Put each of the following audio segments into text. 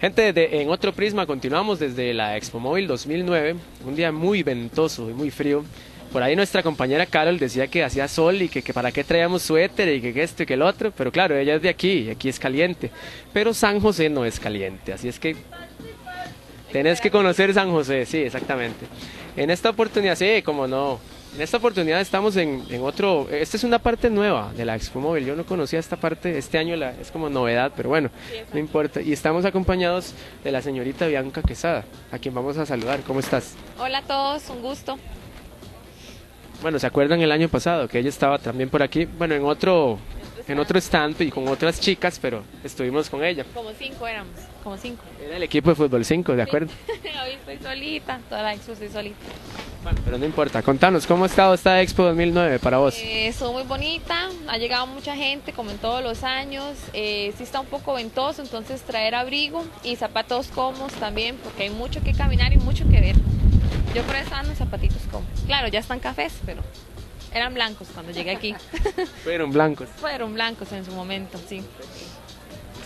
Gente, de- en otro prisma continuamos desde la Expo Móvil 2009, un día muy ventoso y muy frío. Por ahí nuestra compañera Carol decía que hacía sol y que, que para qué traíamos suéter y que, esto y que el otro, pero claro, ella es de aquí y aquí es caliente. Pero San José no es caliente, así es que tenés que conocer San José, sí, exactamente. En esta oportunidad, sí, como no. En esta oportunidad estamos en, en otro, esta es una parte nueva de la Expo Móvil, yo no conocía esta parte, este año la, es como novedad, pero bueno, no importa. Y estamos acompañados de la señorita Bianca Quesada, a quien vamos a saludar. ¿Cómo estás? Hola a todos, un gusto. Bueno, ¿se acuerdan el año pasado que ella estaba también por aquí? Bueno, en otro, en otro stand y con otras chicas, pero estuvimos con ella. Como cinco éramos, como cinco. Era el equipo de Fútbol 5, ¿de acuerdo? Hoy estoy solita, toda la expo estoy solita. Bueno, pero no importa. Contanos, ¿cómo ha estado esta Expo 2009 para vos? Eh, estuvo muy bonita, ha llegado mucha gente como en todos los años. Eh, sí está un poco ventoso, entonces traer abrigo y zapatos cómodos también, porque hay mucho que caminar y mucho que ver. Yo por eso ando zapatitos cómodos. Claro, ya están cafés, pero eran blancos cuando llegué aquí. Fueron blancos. Fueron blancos en su momento, sí.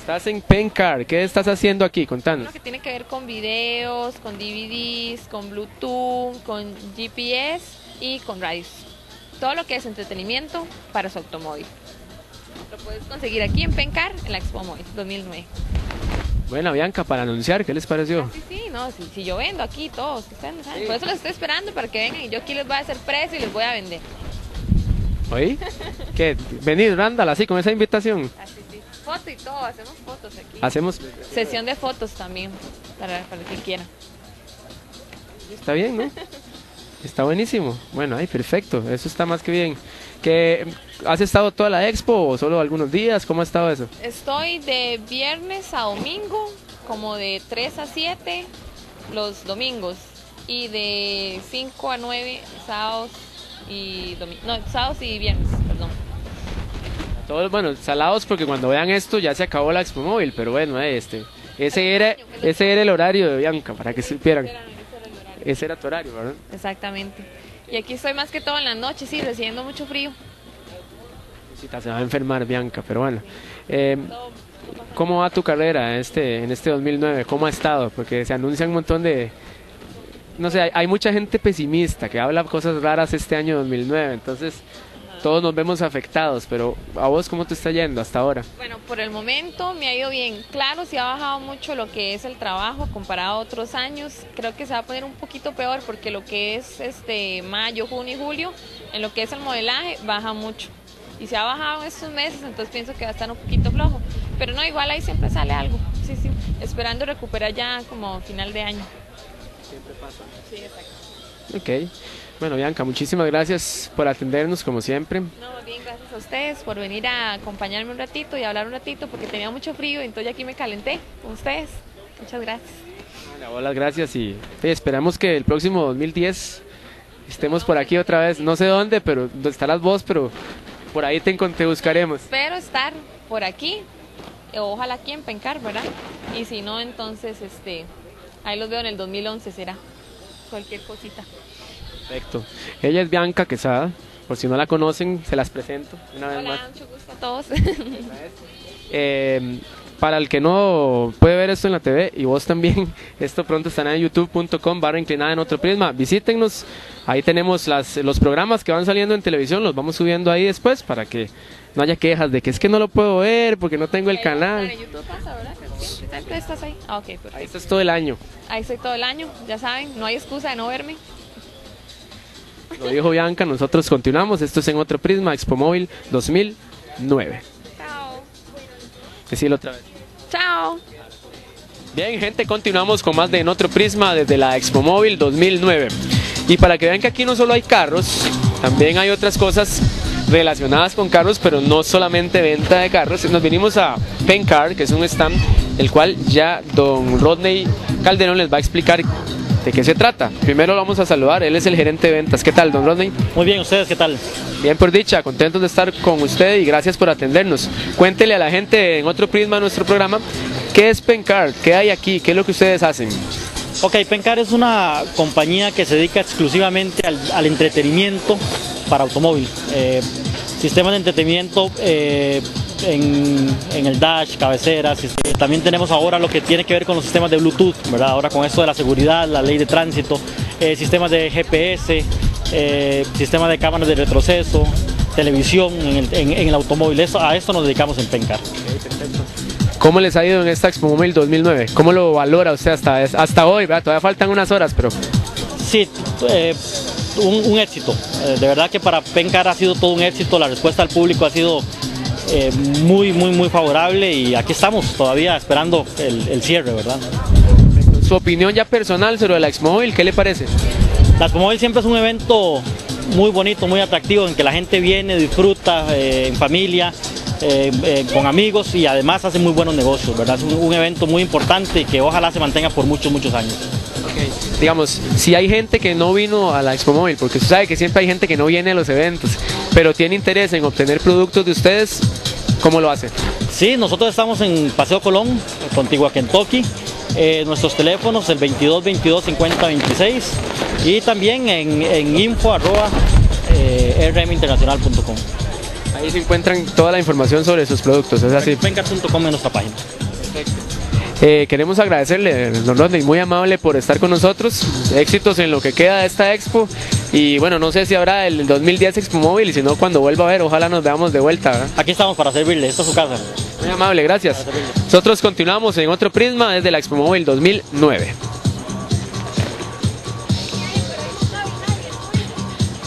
Estás en Pencar, ¿qué estás haciendo aquí? Contanos. Uno que tiene que ver con videos, con DVDs, con Bluetooth, con GPS y con radios. Todo lo que es entretenimiento para su automóvil. Lo puedes conseguir aquí en Pencar, en la Expo Móvil 2009. Buena, Bianca, para anunciar, ¿qué les pareció? Sí, sí, no, si, si yo vendo aquí todos, que ustedes no saben. Por eso los estoy esperando para que vengan y yo aquí les voy a hacer precio y les voy a vender. ¿Oí? ¿Qué? Venid, Randall, así con esa invitación. Así, sí. Foto y todo, hacemos fotos aquí. Hacemos... Sesión de fotos también, para, para el que quiera. Está bien, ¿no? Está buenísimo. Bueno, ay, perfecto. Eso está más que bien. ¿Que ¿Has estado toda la expo o solo algunos días? ¿Cómo ha estado eso? Estoy de viernes a domingo, como de 3 a 7 los domingos y de 5 a 9 sábados y domingos. No, sábados y viernes. Todos, bueno, salados porque cuando vean esto ya se acabó la expo móvil, pero bueno, eh, este, ese era, ese era el horario de Bianca, para que supieran. Ese era tu horario, ¿verdad? Exactamente. Y aquí estoy más que todo en la noche, sí, recibiendo mucho frío. Se va a enfermar Bianca, pero bueno. Eh, ¿Cómo va tu carrera en este, en este 2009? ¿Cómo ha estado? Porque se anuncian un montón de... No sé, hay, hay mucha gente pesimista que habla cosas raras este año 2009, entonces todos nos vemos afectados, pero ¿a vos cómo te está yendo hasta ahora? Bueno, por el momento me ha ido bien. Claro, sí ha bajado mucho lo que es el trabajo comparado a otros años. Creo que se va a poner un poquito peor porque lo que es este mayo, junio y julio, en lo que es el modelaje, baja mucho. Y se ha bajado en estos meses, entonces pienso que va a estar un poquito flojo. Pero no, igual ahí siempre sale algo. Sí, sí. Esperando recuperar ya como final de año. Siempre pasa. Sí, exacto. Ok. Bueno, Bianca, muchísimas gracias por atendernos como siempre. No, bien, gracias a ustedes por venir a acompañarme un ratito y hablar un ratito porque tenía mucho frío y entonces aquí me calenté con ustedes. Muchas gracias. Bueno, las gracias y sí, esperamos que el próximo 2010 estemos por aquí otra vez. No sé dónde, pero dónde estarás vos, pero por ahí te, te buscaremos. Espero estar por aquí, eh, ojalá aquí en Pencar, ¿verdad? Y si no, entonces este, ahí los veo en el 2011, será cualquier cosita. Perfecto. Ella es Bianca Quesada. Por si no la conocen, se las presento una vez más. Hola, mucho gusto a todos. Eh, para el que no puede ver esto en la TV y vos también, esto pronto estará en youtube.com barra inclinada en otro prisma. Visítenos, ahí tenemos las, los programas que van saliendo en televisión, los vamos subiendo ahí después para que no haya quejas de que es que no lo puedo ver porque no tengo el canal. En YouTube pasa, ¿verdad? Estás ahí. Ah, ok, perfecto. Ahí estás todo el año. Ahí estoy todo el año, ya saben, no hay excusa de no verme. Lo dijo Bianca, nosotros continuamos. Esto es en otro prisma, Expo Móvil 2009. Chao. Decirlo otra vez. Chao. Bien, gente, continuamos con más de En Otro Prisma desde la Expo Móvil 2009. Y para que vean que aquí no solo hay carros, también hay otras cosas relacionadas con carros, pero no solamente venta de carros. Nos vinimos a Pencar, que es un stand, el cual ya don Rodney Calderón les va a explicar de qué se trata. Primero lo vamos a saludar, él es el gerente de ventas. ¿Qué tal, don Rodney? Muy bien, ¿ustedes qué tal? Bien por dicha, contentos de estar con usted y gracias por atendernos. Cuéntele a la gente en otro prisma de nuestro programa, ¿qué es Pencar? ¿Qué hay aquí? ¿Qué es lo que ustedes hacen? Ok, Pencar es una compañía que se dedica exclusivamente al, al entretenimiento para automóvil. Eh, sistemas de entretenimiento eh, en, el dash, cabeceras. También tenemos ahora lo que tiene que ver con los sistemas de Bluetooth, ¿verdad? Ahora con esto de la seguridad, la ley de tránsito, eh, sistemas de GPS, eh, sistemas de cámaras de retroceso, televisión en el, automóvil. Eso, a esto nos dedicamos en Pencar. ¿Cómo les ha ido en esta Expo Móvil 2009? ¿Cómo lo valora usted hasta, hasta hoy? Todavía faltan unas horas, pero... Sí, eh, un, éxito. Eh, de verdad que para Pencar ha sido todo un éxito, la respuesta al público ha sido eh, muy, muy, muy favorable y aquí estamos todavía esperando el, cierre, ¿verdad? Su opinión ya personal sobre la Exmóvil, ¿qué le parece? La Exmóvil siempre es un evento muy bonito, muy atractivo, en que la gente viene, disfruta eh, en familia, con amigos y además hace muy buenos negocios, ¿verdad? Es un, un evento muy importante y que ojalá se mantenga por muchos, muchos años digamos, si hay gente que no vino a la Expo Móvil, porque usted sabe que siempre hay gente que no viene a los eventos, pero tiene interés en obtener productos de ustedes, ¿cómo lo hace? Sí, nosotros estamos en Paseo Colón, contigua Kentucky. Eh, nuestros teléfonos el 22 22 50 26 y también en, en info arroba eh, rminternacional.com. Ahí se encuentran toda la información sobre sus productos, es así. Venga.com en nuestra página. Eh, queremos agradecerle, don Rodney, muy amable por estar con nosotros. Éxitos en lo que queda de esta expo. Y bueno, no sé si habrá el 2010 Expo Móvil y si no, cuando vuelva a ver, ojalá nos veamos de vuelta. Aquí estamos para servirle, esta es su casa. Muy amable, gracias. Nosotros continuamos en otro prisma desde la Expo Móvil 2009.